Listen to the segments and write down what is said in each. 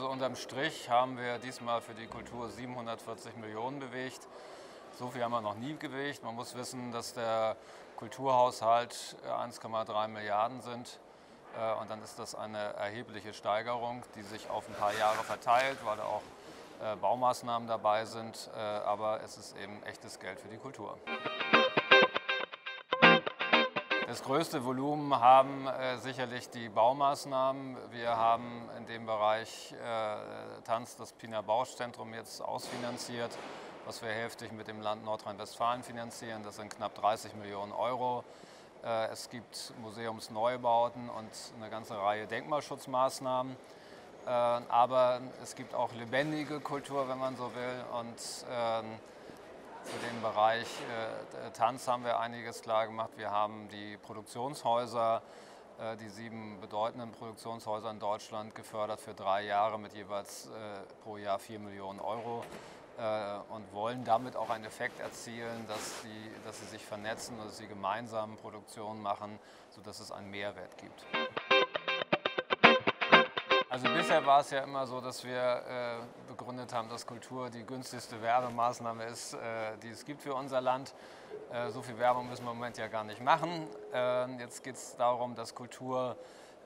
unterm Strich haben wir diesmal für die Kultur 740 Millionen bewegt. So viel haben wir noch nie bewegt. Man muss wissen, dass der Kulturhaushalt 1,3 Milliarden sind. Äh, und dann ist das eine erhebliche Steigerung, die sich auf ein paar Jahre verteilt, weil da auch äh, Baumaßnahmen dabei sind. Äh, aber es ist eben echtes Geld für die Kultur. Das größte Volumen haben äh, sicherlich die Baumaßnahmen. Wir haben in dem Bereich äh, Tanz das Pina Bausch Zentrum jetzt ausfinanziert, was wir hälftig mit dem Land Nordrhein-Westfalen finanzieren. Das sind knapp 30 Millionen Euro. Äh, es gibt Museumsneubauten und eine ganze Reihe Denkmalschutzmaßnahmen. Äh, aber es gibt auch lebendige Kultur, wenn man so will. Und ähm, für den Bereich äh, Tanz haben wir einiges klar gemacht. Wir haben die Produktionshäuser, äh, die sieben bedeutenden Produktionshäuser in Deutschland gefördert für drei Jahre mit jeweils äh, pro Jahr vier Millionen Euro äh, und wollen damit auch einen Effekt erzielen, dass sie, dass sie sich vernetzen und dass sie gemeinsam Produktionen machen, sodass es einen Mehrwert gibt. Also bisher war es ja immer so, dass wir äh, begründet haben, dass Kultur die günstigste Werbemaßnahme ist, äh, die es gibt für unser Land. Äh, so viel Werbung müssen wir im Moment ja gar nicht machen. Ähm, jetzt geht es darum, dass Kultur,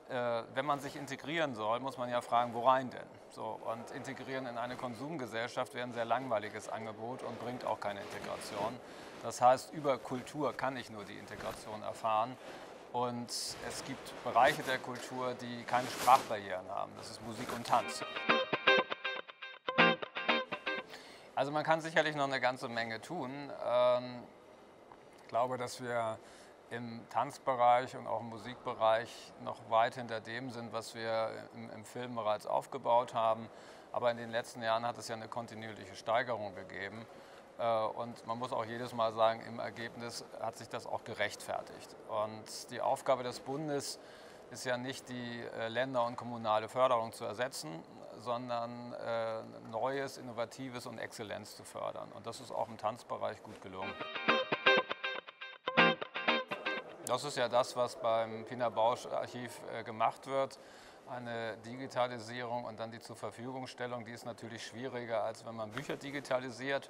äh, wenn man sich integrieren soll, muss man ja fragen, worein denn? So, und integrieren in eine Konsumgesellschaft wäre ein sehr langweiliges Angebot und bringt auch keine Integration. Das heißt, über Kultur kann ich nur die Integration erfahren. Und es gibt Bereiche der Kultur, die keine Sprachbarrieren haben. Das ist Musik und Tanz. Also man kann sicherlich noch eine ganze Menge tun. Ähm, ich glaube, dass wir im Tanzbereich und auch im Musikbereich noch weit hinter dem sind, was wir im, im, Film bereits aufgebaut haben. Aber in den letzten Jahren hat es ja eine kontinuierliche Steigerung gegeben. Äh, und man muss auch jedes Mal sagen, im Ergebnis hat sich das auch gerechtfertigt. Und die Aufgabe des Bundes ist ja nicht die äh, Länder- und kommunale Förderung zu ersetzen, sondern äh, Neues, Innovatives und Exzellenz zu fördern. Und das ist auch im Tanzbereich gut gelungen. Das ist ja das, was beim Pina Bausch Archiv gemacht wird. Eine Digitalisierung und dann die Zurverfügungstellung, die ist natürlich schwieriger, als wenn man Bücher digitalisiert.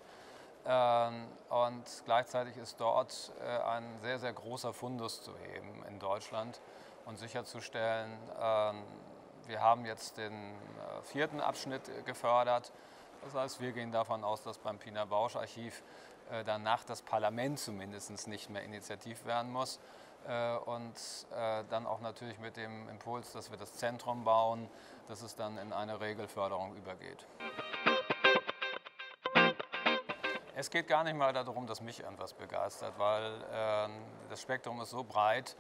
Ähm, und gleichzeitig ist dort äh, ein sehr, sehr großer Fundus zu heben in Deutschland und sicherzustellen, ähm, wir haben jetzt den äh, vierten Abschnitt gefördert. Das heißt, wir gehen davon aus, dass beim Pina Bausch Archiv äh, danach das Parlament zumindest nicht mehr initiativ werden muss. Und dann auch natürlich mit dem Impuls, dass wir das Zentrum bauen, dass es dann in eine Regelförderung übergeht. Es geht gar nicht mal darum, dass mich irgendwas begeistert, weil äh, das Spektrum ist so breit,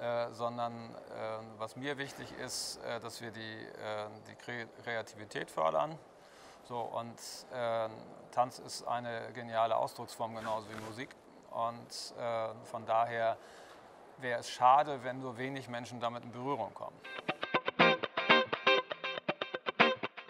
äh, sondern äh, was mir wichtig ist, äh, dass wir die, äh, die Kreativität fördern. So, und ähm, Tanz ist eine geniale Ausdrucksform, genauso wie Musik. Und äh, von daher wäre es schade, wenn nur wenig Menschen damit in Berührung kommen.